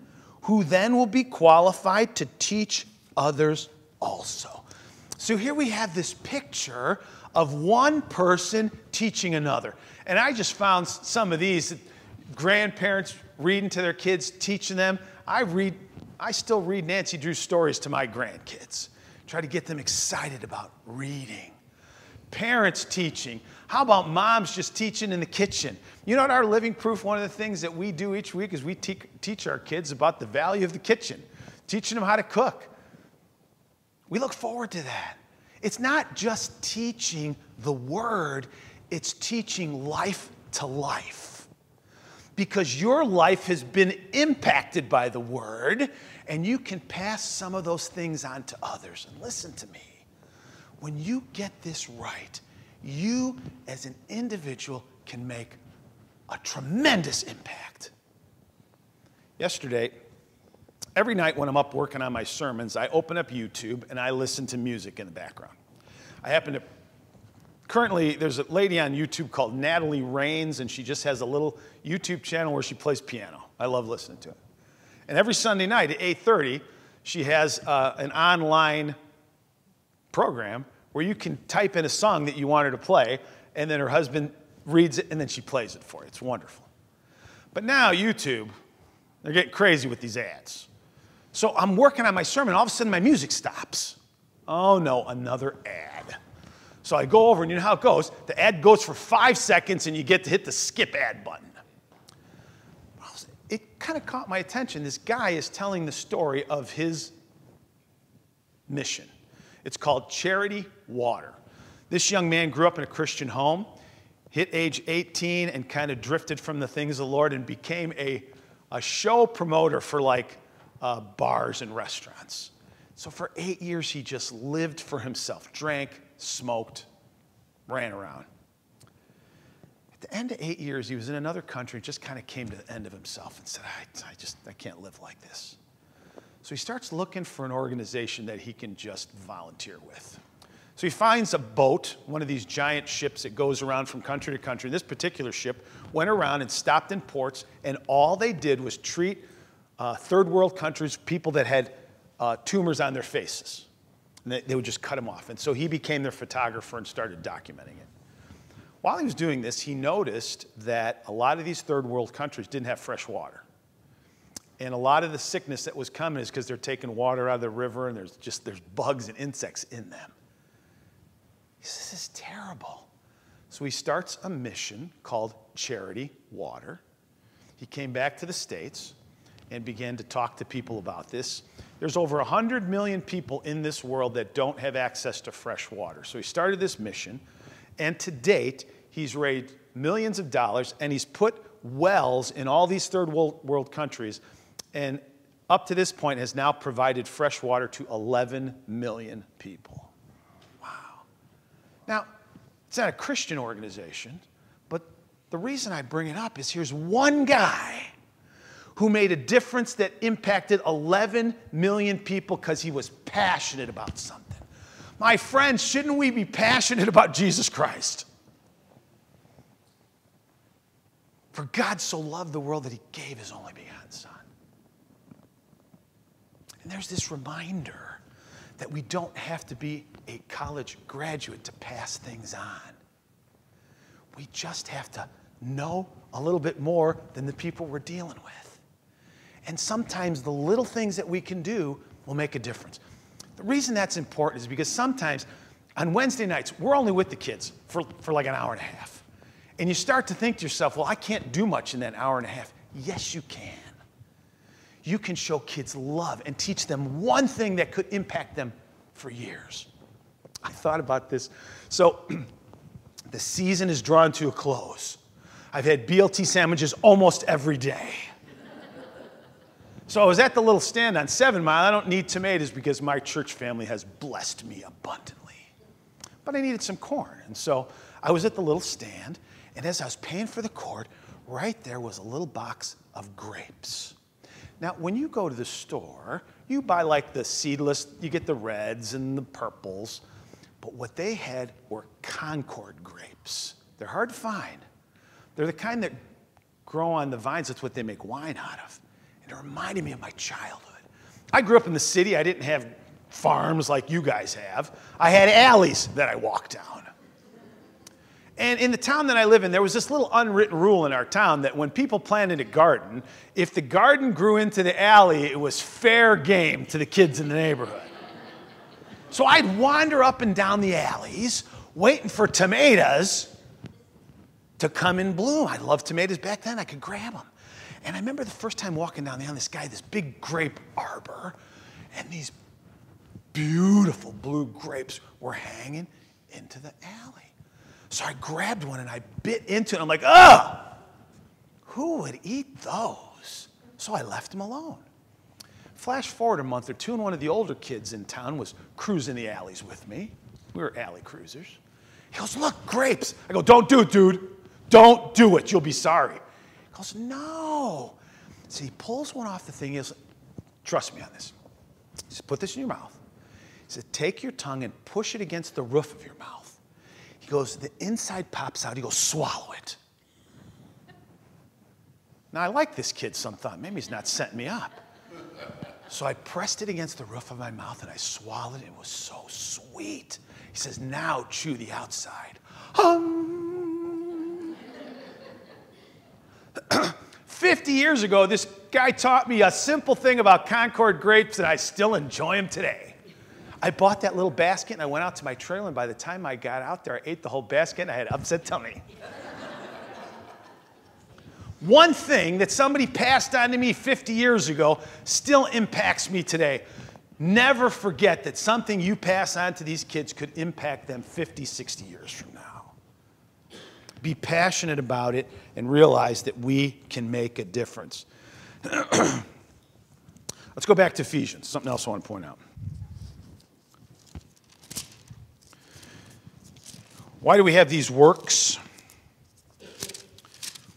[SPEAKER 2] who then will be qualified to teach others also. So here we have this picture of one person teaching another. And I just found some of these grandparents reading to their kids, teaching them. I read, I still read Nancy Drew stories to my grandkids. Try to get them excited about reading. Parents teaching. How about moms just teaching in the kitchen? You know, at our living proof, one of the things that we do each week is we te- teach our kids about the value of the kitchen, teaching them how to cook. We look forward to that. It's not just teaching the word, it's teaching life to life. Because your life has been impacted by the word, and you can pass some of those things on to others. And listen to me when you get this right, you as an individual can make a tremendous impact. Yesterday, every night when I'm up working on my sermons, I open up YouTube and I listen to music in the background. I happen to currently there's a lady on YouTube called Natalie Rains, and she just has a little YouTube channel where she plays piano. I love listening to it. And every Sunday night at 8:30, she has uh, an online program where you can type in a song that you want her to play, and then her husband reads it, and then she plays it for you. It's wonderful. But now, YouTube, they're getting crazy with these ads. So I'm working on my sermon, all of a sudden my music stops. Oh no, another ad. So I go over, and you know how it goes. The ad goes for five seconds, and you get to hit the skip ad button. It kind of caught my attention. This guy is telling the story of his mission. It's called Charity Water. This young man grew up in a Christian home, hit age 18, and kind of drifted from the things of the Lord and became a, a show promoter for like uh, bars and restaurants. So for eight years, he just lived for himself, drank, smoked, ran around. At the end of eight years, he was in another country, just kind of came to the end of himself and said, I, I just, I can't live like this. So he starts looking for an organization that he can just volunteer with. So he finds a boat, one of these giant ships that goes around from country to country. This particular ship went around and stopped in ports, and all they did was treat uh, third world countries, people that had uh, tumors on their faces. And they, they would just cut them off. And so he became their photographer and started documenting it. While he was doing this, he noticed that a lot of these third world countries didn't have fresh water. And a lot of the sickness that was coming is because they're taking water out of the river and there's just there's bugs and insects in them. He says, This is terrible. So he starts a mission called Charity Water. He came back to the States and began to talk to people about this. There's over 100 million people in this world that don't have access to fresh water. So he started this mission, and to date, he's raised millions of dollars and he's put wells in all these third world, world countries and up to this point has now provided fresh water to 11 million people. Now, it's not a Christian organization, but the reason I bring it up is here's one guy who made a difference that impacted 11 million people because he was passionate about something. My friends, shouldn't we be passionate about Jesus Christ? For God so loved the world that he gave his only begotten Son. And there's this reminder that we don't have to be a college graduate to pass things on. We just have to know a little bit more than the people we're dealing with. And sometimes the little things that we can do will make a difference. The reason that's important is because sometimes on Wednesday nights, we're only with the kids for, for like an hour and a half. And you start to think to yourself, well, I can't do much in that hour and a half. Yes, you can you can show kids love and teach them one thing that could impact them for years. I thought about this. So, *clears throat* the season is drawn to a close. I've had BLT sandwiches almost every day. so, I was at the little stand on Seven Mile. I don't need tomatoes because my church family has blessed me abundantly. But I needed some corn. And so, I was at the little stand, and as I was paying for the corn, right there was a little box of grapes. Now, when you go to the store, you buy like the seedless, you get the reds and the purples. But what they had were Concord grapes. They're hard to find. They're the kind that grow on the vines, that's what they make wine out of. And it reminded me of my childhood. I grew up in the city, I didn't have farms like you guys have. I had alleys that I walked down. And in the town that I live in, there was this little unwritten rule in our town that when people planted a garden, if the garden grew into the alley, it was fair game to the kids in the neighborhood. So I'd wander up and down the alleys waiting for tomatoes to come in bloom. I loved tomatoes back then, I could grab them. And I remember the first time walking down the alley, this guy, this big grape arbor, and these beautiful blue grapes were hanging into the alley. So I grabbed one and I bit into it. I'm like, ugh, who would eat those? So I left him alone. Flash forward a month or two, and one of the older kids in town was cruising the alleys with me. We were alley cruisers. He goes, Look, grapes. I go, Don't do it, dude. Don't do it. You'll be sorry. He goes, No. So he pulls one off the thing. He goes, Trust me on this. He says, Put this in your mouth. He said, Take your tongue and push it against the roof of your mouth. He goes, the inside pops out. He goes, swallow it. Now, I like this kid some thought. Maybe he's not setting me up. So I pressed it against the roof of my mouth and I swallowed it. It was so sweet. He says, now chew the outside. Hum. *clears throat* 50 years ago, this guy taught me a simple thing about Concord grapes, and I still enjoy them today. I bought that little basket and I went out to my trailer, and by the time I got out there, I ate the whole basket and I had upset tummy. One thing that somebody passed on to me 50 years ago still impacts me today. Never forget that something you pass on to these kids could impact them 50, 60 years from now. Be passionate about it and realize that we can make a difference. *clears throat* Let's go back to Ephesians, something else I want to point out. Why do we have these works?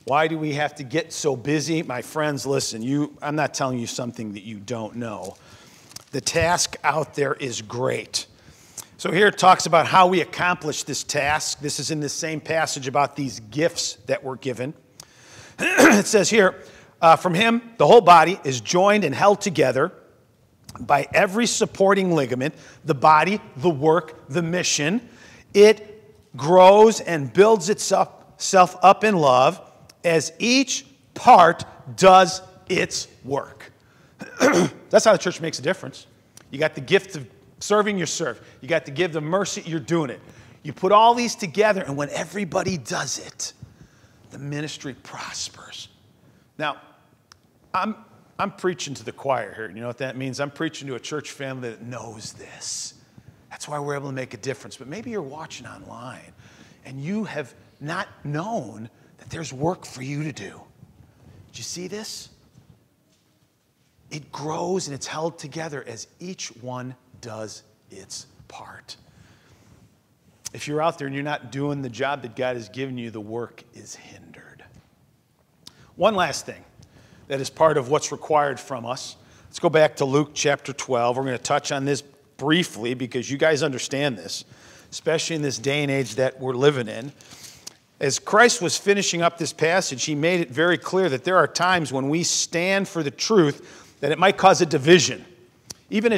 [SPEAKER 2] Why do we have to get so busy? My friends, listen, you, I'm not telling you something that you don't know. The task out there is great. So here it talks about how we accomplish this task. This is in the same passage about these gifts that were given. *clears throat* it says here, uh, from him, the whole body is joined and held together by every supporting ligament, the body, the work, the mission. It grows and builds itself up in love as each part does its work. *clears throat* That's how the church makes a difference. You got the gift of serving, you serve. You got the gift of mercy, you're doing it. You put all these together, and when everybody does it, the ministry prospers. Now, I'm, I'm preaching to the choir here. You know what that means? I'm preaching to a church family that knows this. That's why we're able to make a difference. But maybe you're watching online and you have not known there's work for you to do. Do you see this? It grows and it's held together as each one does its part. If you're out there and you're not doing the job that God has given you, the work is hindered. One last thing that is part of what's required from us. Let's go back to Luke chapter 12. We're going to touch on this briefly because you guys understand this, especially in this day and age that we're living in. As Christ was finishing up this passage, he made it very clear that there are times when we stand for the truth that it might cause a division, even a,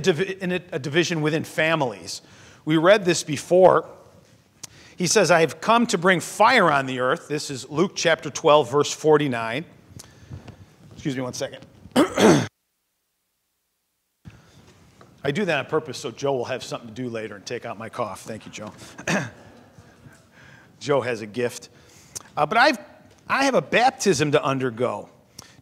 [SPEAKER 2] a division within families. We read this before. He says, I have come to bring fire on the earth. This is Luke chapter 12, verse 49. Excuse me one second. *clears throat* I do that on purpose so Joe will have something to do later and take out my cough. Thank you, Joe. *clears throat* Joe has a gift. Uh, but I've, I have a baptism to undergo.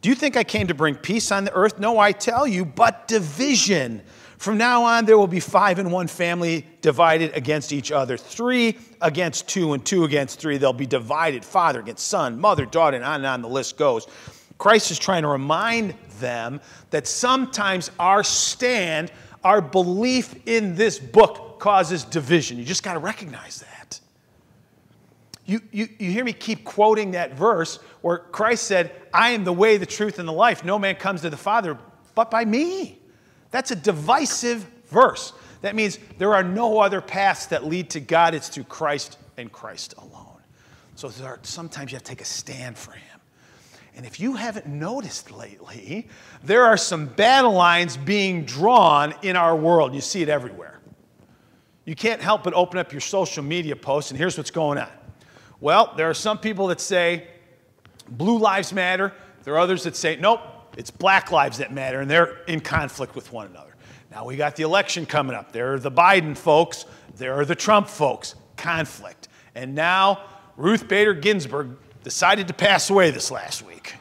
[SPEAKER 2] Do you think I came to bring peace on the earth? No, I tell you, but division. From now on, there will be five in one family divided against each other, three against two, and two against three. They'll be divided father against son, mother, daughter, and on and on the list goes. Christ is trying to remind them that sometimes our stand our belief in this book causes division. You just got to recognize that. You, you, you hear me keep quoting that verse where Christ said, I am the way, the truth, and the life. No man comes to the Father but by me. That's a divisive verse. That means there are no other paths that lead to God. It's through Christ and Christ alone. So are, sometimes you have to take a stand for Him. And if you haven't noticed lately, there are some battle lines being drawn in our world. You see it everywhere. You can't help but open up your social media posts, and here's what's going on. Well, there are some people that say blue lives matter. There are others that say, nope, it's black lives that matter, and they're in conflict with one another. Now we got the election coming up. There are the Biden folks, there are the Trump folks, conflict. And now Ruth Bader Ginsburg decided to pass away this last week.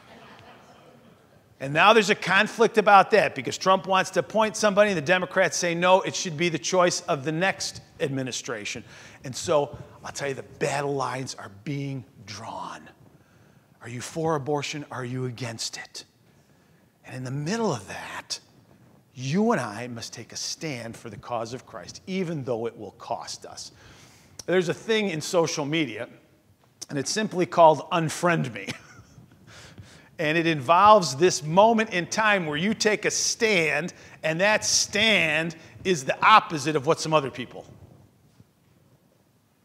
[SPEAKER 2] And now there's a conflict about that because Trump wants to appoint somebody, and the Democrats say no, it should be the choice of the next administration. And so I'll tell you, the battle lines are being drawn. Are you for abortion? Are you against it? And in the middle of that, you and I must take a stand for the cause of Christ, even though it will cost us. There's a thing in social media, and it's simply called unfriend me. *laughs* and it involves this moment in time where you take a stand, and that stand is the opposite of what some other people,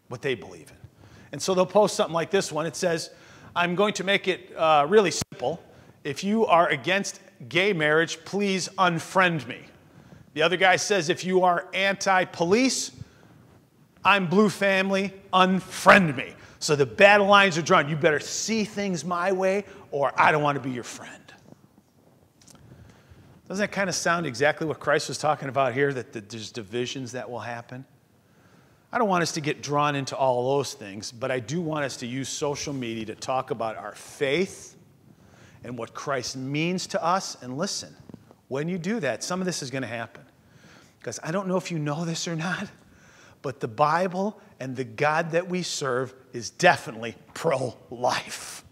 [SPEAKER 2] what they believe in. And so they'll post something like this one. It says, I'm going to make it uh, really simple. If you are against gay marriage, please unfriend me. The other guy says, if you are anti police, I'm blue family, unfriend me. So the battle lines are drawn. You better see things my way, or I don't want to be your friend. Doesn't that kind of sound exactly what Christ was talking about here? That there's divisions that will happen? I don't want us to get drawn into all those things, but I do want us to use social media to talk about our faith and what Christ means to us. And listen, when you do that, some of this is going to happen. Because I don't know if you know this or not, but the Bible and the God that we serve is definitely pro life.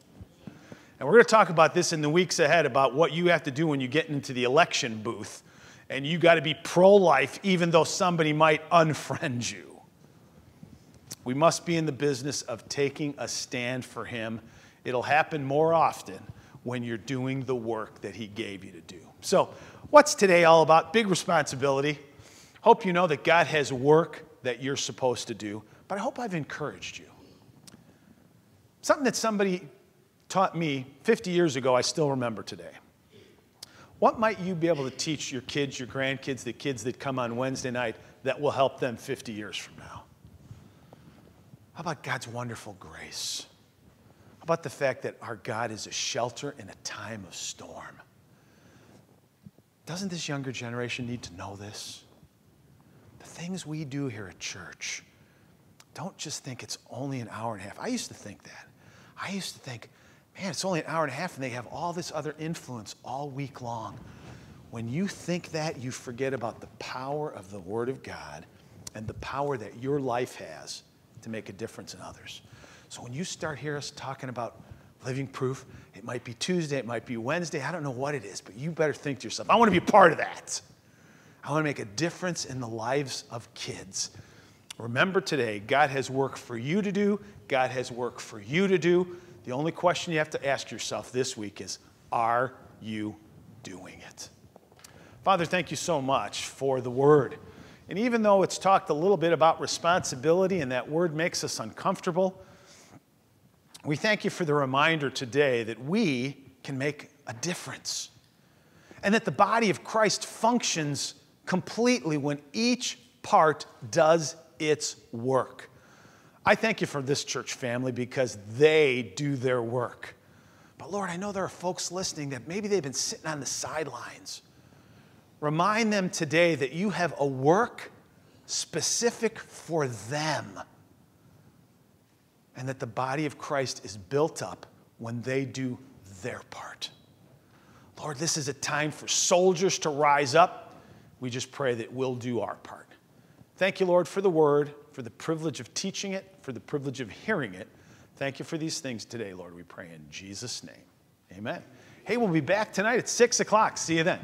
[SPEAKER 2] And we're going to talk about this in the weeks ahead about what you have to do when you get into the election booth. And you got to be pro life even though somebody might unfriend you. We must be in the business of taking a stand for Him. It'll happen more often when you're doing the work that He gave you to do. So, what's today all about? Big responsibility. Hope you know that God has work that you're supposed to do, but I hope I've encouraged you. Something that somebody taught me 50 years ago, I still remember today. What might you be able to teach your kids, your grandkids, the kids that come on Wednesday night that will help them 50 years from now? How about God's wonderful grace? How about the fact that our God is a shelter in a time of storm? Doesn't this younger generation need to know this? The things we do here at church, don't just think it's only an hour and a half. I used to think that. I used to think, man, it's only an hour and a half and they have all this other influence all week long. When you think that, you forget about the power of the Word of God and the power that your life has to make a difference in others. So when you start hear us talking about living proof, it might be Tuesday, it might be Wednesday, I don't know what it is, but you better think to yourself, I want to be a part of that. I want to make a difference in the lives of kids. Remember today, God has work for you to do, God has work for you to do. The only question you have to ask yourself this week is Are you doing it? Father, thank you so much for the word. And even though it's talked a little bit about responsibility and that word makes us uncomfortable, we thank you for the reminder today that we can make a difference and that the body of Christ functions completely when each part does its work. I thank you for this church family because they do their work. But Lord, I know there are folks listening that maybe they've been sitting on the sidelines. Remind them today that you have a work specific for them and that the body of Christ is built up when they do their part. Lord, this is a time for soldiers to rise up. We just pray that we'll do our part. Thank you, Lord, for the word, for the privilege of teaching it, for the privilege of hearing it. Thank you for these things today, Lord. We pray in Jesus' name. Amen. Hey, we'll be back tonight at 6 o'clock. See you then.